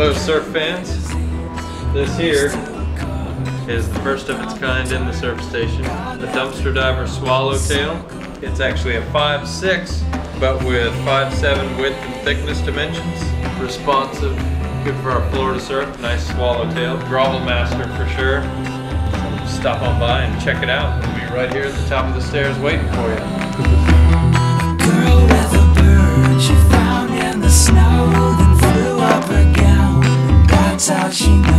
surf fans, this here is the first of its kind in the surf station. The Dumpster Diver Swallowtail. It's actually a 5'6", but with 5'7 width and thickness dimensions. Responsive, good for our Florida surf, nice swallowtail. Grovel master for sure. Stop on by and check it out. We'll be right here at the top of the stairs waiting for you. 관심